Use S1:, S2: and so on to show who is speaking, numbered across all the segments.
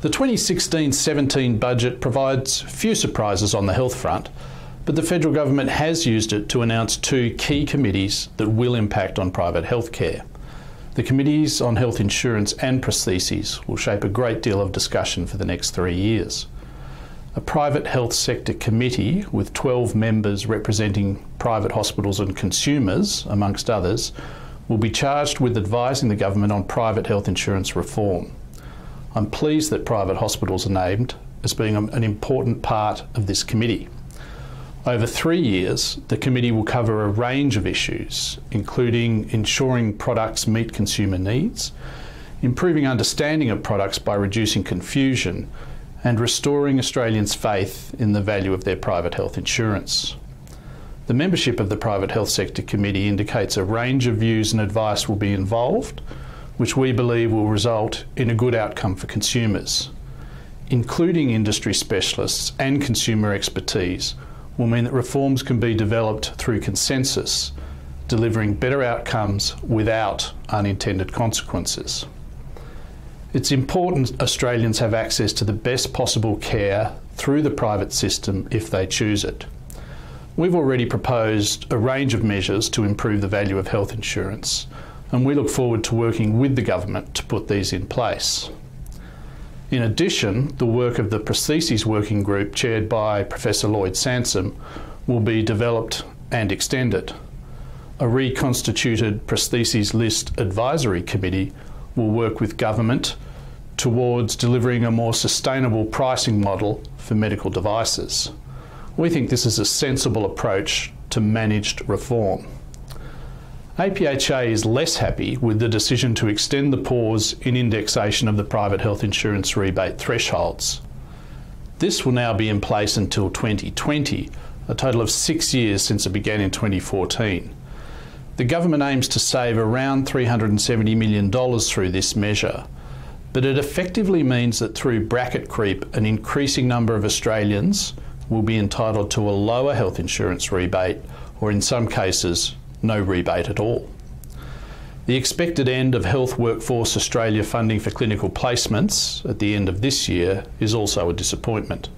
S1: The 2016 17 budget provides few surprises on the health front, but the federal government has used it to announce two key committees that will impact on private healthcare. The committees on health insurance and prostheses will shape a great deal of discussion for the next three years. A private health sector committee with 12 members representing private hospitals and consumers, amongst others, will be charged with advising the government on private health insurance reform. I'm pleased that private hospitals are named as being an important part of this committee. Over three years, the committee will cover a range of issues, including ensuring products meet consumer needs, improving understanding of products by reducing confusion, and restoring Australians' faith in the value of their private health insurance. The membership of the Private Health Sector Committee indicates a range of views and advice will be involved, which we believe will result in a good outcome for consumers. Including industry specialists and consumer expertise will mean that reforms can be developed through consensus, delivering better outcomes without unintended consequences. It's important Australians have access to the best possible care through the private system if they choose it. We've already proposed a range of measures to improve the value of health insurance, and we look forward to working with the government to put these in place. In addition, the work of the Prostheses Working Group, chaired by Professor Lloyd Sansom, will be developed and extended. A reconstituted Prostheses List Advisory Committee will work with government towards delivering a more sustainable pricing model for medical devices. We think this is a sensible approach to managed reform. APHA is less happy with the decision to extend the pause in indexation of the private health insurance rebate thresholds. This will now be in place until 2020, a total of six years since it began in 2014. The government aims to save around $370 million through this measure, but it effectively means that through bracket creep, an increasing number of Australians will be entitled to a lower health insurance rebate, or in some cases, no rebate at all. The expected end of Health Workforce Australia funding for clinical placements at the end of this year is also a disappointment.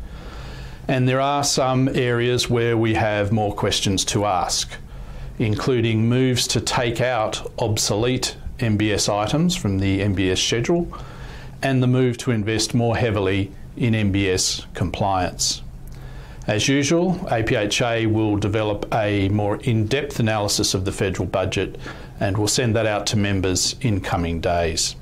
S1: And there are some areas where we have more questions to ask, including moves to take out obsolete MBS items from the MBS schedule and the move to invest more heavily in MBS compliance. As usual, APHA will develop a more in depth analysis of the federal budget and will send that out to members in coming days.